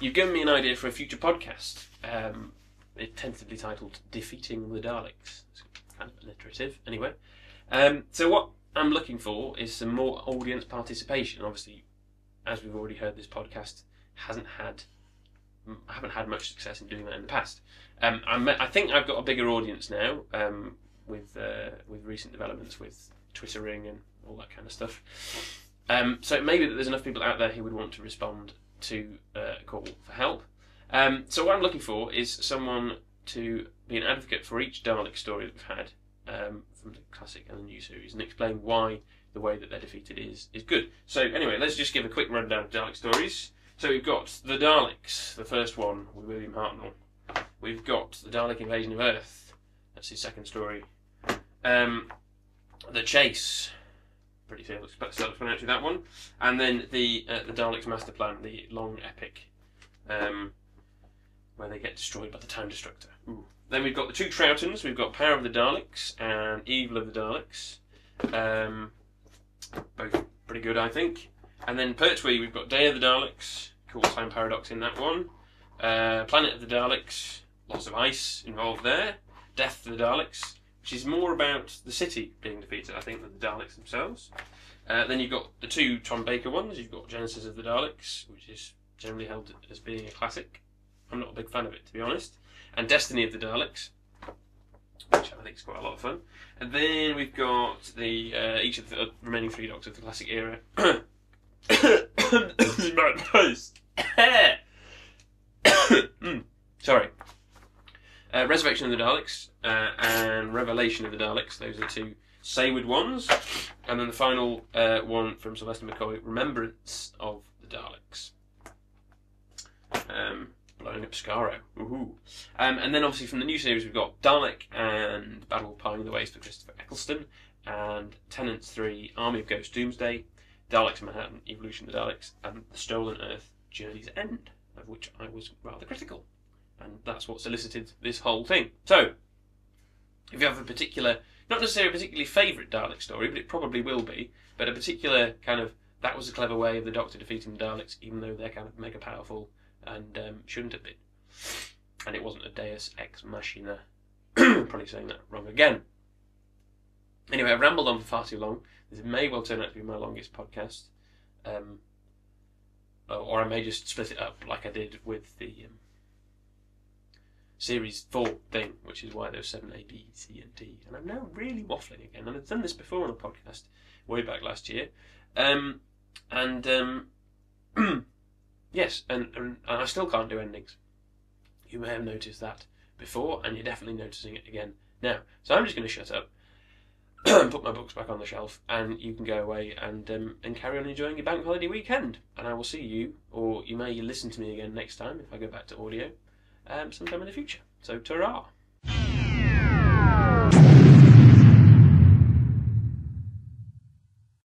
you've given me an idea for a future podcast. Um, tentatively titled "Defeating the Daleks." It's kind of alliterative, anyway. Um, so what I'm looking for is some more audience participation. Obviously, as we've already heard, this podcast hasn't had I haven't had much success in doing that in the past. Um, I think I've got a bigger audience now um, with uh, with recent developments with twittering and all that kind of stuff. Um, so it may be that there's enough people out there who would want to respond to uh, call for help. Um, so what I'm looking for is someone to be an advocate for each Dalek story that we've had um, from the classic and the new series and explain why the way that they're defeated is is good. So anyway, let's just give a quick rundown of Dalek stories. So we've got the Daleks, the first one with William Hartnell. We've got the Dalek invasion of Earth. That's his second story. Um, the Chase, pretty self-explanatory that one. And then the uh, the Daleks master plan, the long epic, um, where they get destroyed by the Time Destructor. Ooh. Then we've got the two Troughtons. We've got Power of the Daleks and Evil of the Daleks. Um, both pretty good, I think. And then Pertwee, we've got Day of the Daleks, cool time paradox in that one. Uh, Planet of the Daleks, lots of ice involved there. Death of the Daleks, which is more about the city being defeated, I think, than the Daleks themselves. Uh, then you've got the two Tom Baker ones. You've got Genesis of the Daleks, which is generally held as being a classic. I'm not a big fan of it, to be honest. And Destiny of the Daleks, which I think is quite a lot of fun. And then we've got the uh, each of the remaining three Doctors of the classic era. mm, sorry. Uh, Resurrection of the Daleks uh, and Revelation of the Daleks. Those are two Saward ones. And then the final uh, one from Sylvester McCoy, Remembrance of the Daleks. Um, blowing up Skaro. Um, and then obviously from the new series we've got Dalek and Battle of Piling the Ways for Christopher Eccleston. And Tennant's 3, Army of Ghosts Doomsday. Daleks Manhattan, Evolution of the Daleks, and The Stolen Earth, Journey's End, of which I was rather critical. And that's what solicited this whole thing. So, if you have a particular, not necessarily a particularly favourite Dalek story, but it probably will be, but a particular kind of, that was a clever way of the Doctor defeating the Daleks, even though they're kind of mega powerful and um, shouldn't have been. And it wasn't a Deus Ex Machina. probably saying that wrong again. Anyway, I've rambled on for far too long. This may well turn out to be my longest podcast. Um, or I may just split it up like I did with the um, Series 4 thing, which is why there's 7 A, B, C, and D. And I'm now really waffling again. And I've done this before on a podcast way back last year. Um, and um, yes, and, and, I still can't do endings. You may have noticed that before, and you're definitely noticing it again now. So I'm just going to shut up put my books back on the shelf, and you can go away and um, and carry on enjoying your bank holiday weekend. And I will see you, or you may listen to me again next time if I go back to audio, um, sometime in the future. So, ta